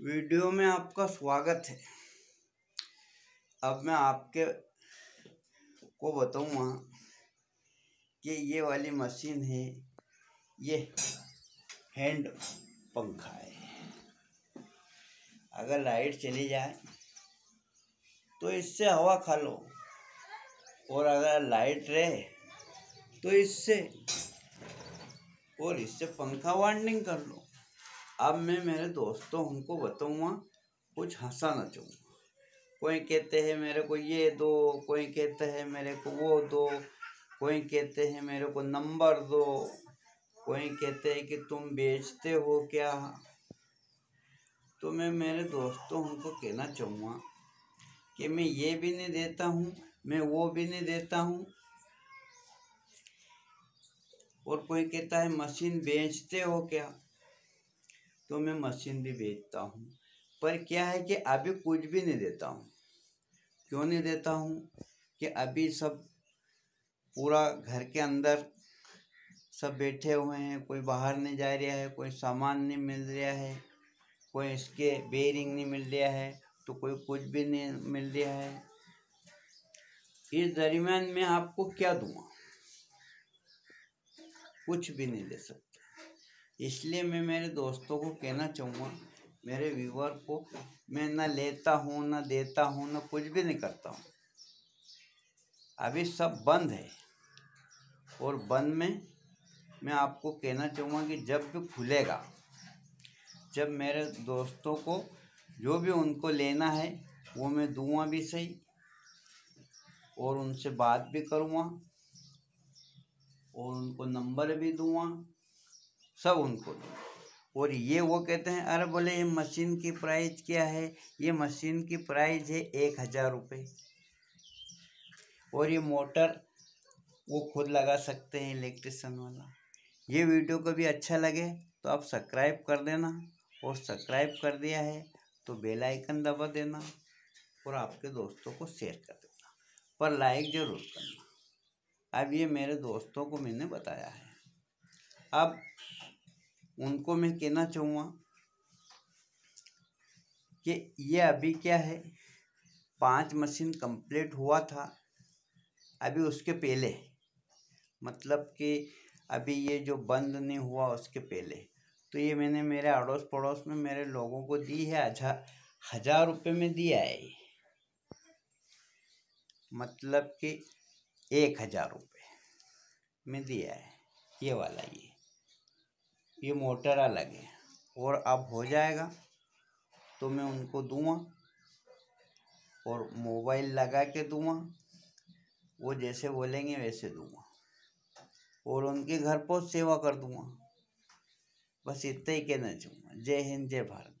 Video में आपका स्वागत है। अब मैं आपके को बताऊँगा कि ये वाली मशीन है, ये हैंड पंखा है। अगर लाइट चली जाए तो इससे हवा खा लो। और अगर लाइट रहे तो इससे, और इससे पंखा वार्निंग कर लो। अब मैं मेरे दोस्तों हमको बताऊँगा, कुछ हंसाना चाहूँगा कोई कहते हैं मेरे को ये दो, कोई कहते हैं मेरे को वो दो, कोई कहते हैं मेरे को नंबर दो, कोई कहते हैं कि तुम बेचते हो क्या? तो मैं मेरे दोस्तों हमको कहना चाहूँगा कि मैं ये भी नहीं देता हूँ, मैं वो भी नहीं देता हूँ। और कोई कहता है, मशीन बेचते हो क्या? तो मैं मशीन भी बेचता हूँ। पर क्या है कि अभी कुछ भी नहीं देता हूँ। क्यों नहीं देता हूँ कि अभी सब पूरा घर के अंदर सब बैठे हुए हैं, कोई बाहर नहीं जा रहा है, कोई सामान नहीं मिल रहा है, कोई इसके बेरिंग नहीं मिल रहा है तो कोई कुछ भी नहीं मिल रहा है। इस दरमियान में आपको क्या दूँगा? कुछ भी नहीं दे सकता। इसलिए मैं मेरे दोस्तों को कहना चाहूँगा, मेरे व्यूवर को, मैं ना लेता हूँ, ना देता हूँ, ना कुछ भी नहीं करता हूँ। अभी सब बंद है। और बंद में मैं आपको कहना चाहूँगा कि जब भी खुलेगा, जब मेरे दोस्तों को जो भी उनको लेना है, वो मैं दूँगा भी सही और उनसे बात भी करूँगा और उनको नंबर भी दूँगा। सब उनको दो। और ये वो कहते हैं, अरे बोले, ये मशीन की प्राइस क्या है? ये मशीन की प्राइस है एक हज़ार रुपये और ये मोटर वो खुद लगा सकते हैं इलेक्ट्रिशन वाला। ये वीडियो को भी अच्छा लगे तो आप सब्सक्राइब कर देना और सब्सक्राइब कर दिया है तो बेल आइकन दबा देना और आपके दोस्तों को शेयर कर देना। पर लाइक ज़रूर करना। अब ये मेरे दोस्तों को मैंने बताया है। अब उनको मैं कहना चाहूँगा कि ये अभी क्या है, पाँच मशीन कंप्लीट हुआ था, अभी उसके पहले। मतलब कि अभी ये जो बंद नहीं हुआ उसके पहले। तो ये मैंने मेरे अड़ोस पड़ोस में मेरे लोगों को दी है हज़ार हज़ार रुपये में दिया है मतलब कि एक हज़ार रुपये में दिया है, ये वाला ये। ये मोटर अलग है। और अब हो जाएगा तो मैं उनको दूँगा और मोबाइल लगा के दूँगा, वो जैसे बोलेंगे वैसे दूँगा। और उनके घर पर सेवा कर दूँगा। बस इतना ही कहना चाहूँगा। जय हिंद, जय भारत।